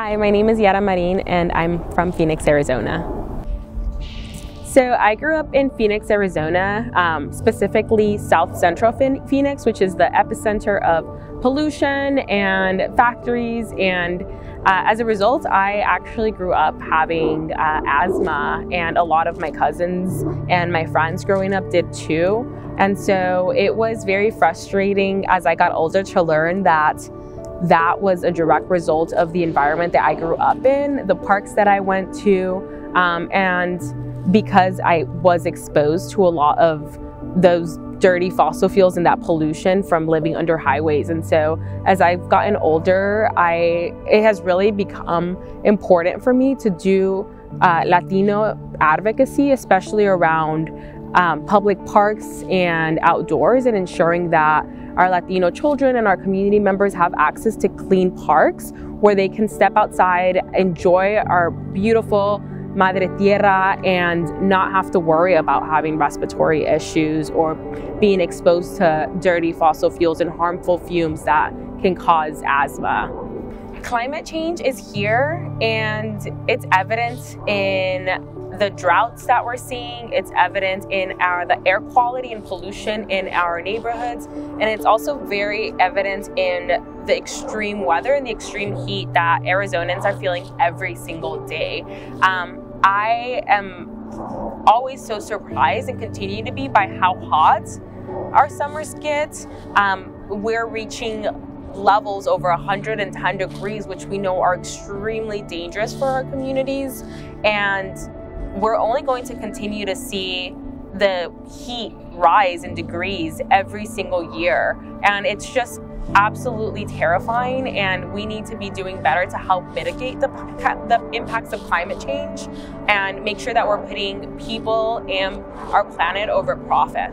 Hi, my name is Yara Marin and I'm from Phoenix, Arizona. So I grew up in Phoenix, Arizona, um, specifically South Central Phoenix, which is the epicenter of pollution and factories. And uh, as a result, I actually grew up having uh, asthma, and a lot of my cousins and my friends growing up did too. And so it was very frustrating as I got older to learn that that was a direct result of the environment that I grew up in, the parks that I went to, um, and because I was exposed to a lot of those dirty fossil fuels and that pollution from living under highways. And so as I've gotten older, I it has really become important for me to do uh, Latino advocacy, especially around um, public parks and outdoors and ensuring that our Latino children and our community members have access to clean parks where they can step outside, enjoy our beautiful Madre Tierra, and not have to worry about having respiratory issues or being exposed to dirty fossil fuels and harmful fumes that can cause asthma. Climate change is here and it's evident in the droughts that we're seeing. It's evident in our the air quality and pollution in our neighborhoods, and it's also very evident in the extreme weather and the extreme heat that Arizonans are feeling every single day. Um, I am always so surprised and continue to be by how hot our summers get. Um, we're reaching levels over 110 degrees, which we know are extremely dangerous for our communities. And we're only going to continue to see the heat rise in degrees every single year. And it's just absolutely terrifying and we need to be doing better to help mitigate the, the impacts of climate change and make sure that we're putting people and our planet over profit.